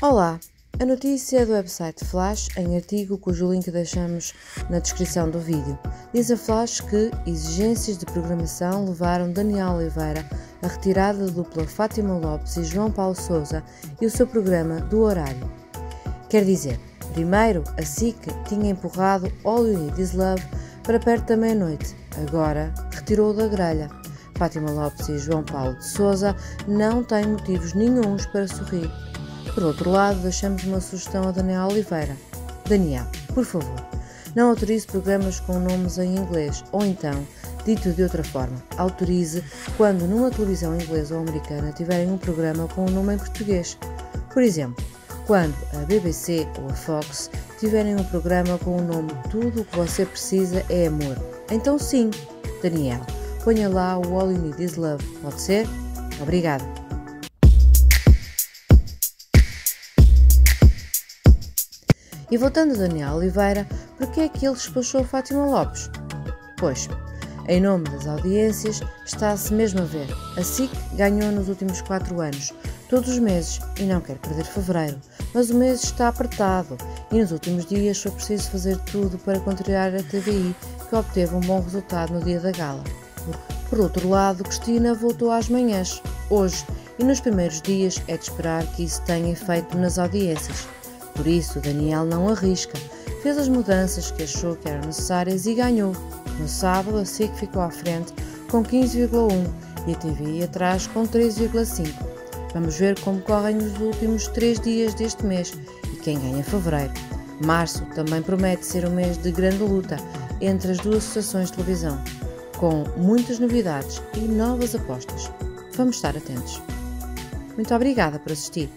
Olá! A notícia do website Flash, em artigo cujo link deixamos na descrição do vídeo. Diz a Flash que exigências de programação levaram Daniel Oliveira à retirada da dupla Fátima Lopes e João Paulo Souza e o seu programa do horário. Quer dizer, primeiro a SIC tinha empurrado All You Need Is Love para perto da meia-noite, agora retirou-o da grelha. Fátima Lopes e João Paulo de Souza não têm motivos nenhums para sorrir por outro lado, deixamos uma sugestão a Daniel Oliveira. Daniel, por favor, não autorize programas com nomes em inglês ou então, dito de outra forma, autorize quando numa televisão inglesa ou americana tiverem um programa com um nome em português. Por exemplo, quando a BBC ou a Fox tiverem um programa com o nome Tudo o que você precisa é amor. Então sim, Daniel, ponha lá o All You Need Is Love, pode ser? Obrigada. E voltando a Daniel Oliveira, por que é que ele despachou Fátima Lopes? Pois, em nome das audiências, está-se mesmo a ver. A SIC ganhou nos últimos quatro anos, todos os meses, e não quer perder fevereiro. Mas o mês está apertado e nos últimos dias foi preciso fazer tudo para contrariar a TVI, que obteve um bom resultado no dia da gala. Por outro lado, Cristina voltou às manhãs, hoje, e nos primeiros dias é de esperar que isso tenha efeito nas audiências. Por isso, Daniel não arrisca. Fez as mudanças que achou que eram necessárias e ganhou. No sábado, a SIC ficou à frente com 15,1 e a TV atrás com 3,5. Vamos ver como correm os últimos três dias deste mês e quem ganha fevereiro. Março também promete ser um mês de grande luta entre as duas estações de televisão, com muitas novidades e novas apostas. Vamos estar atentos. Muito obrigada por assistir.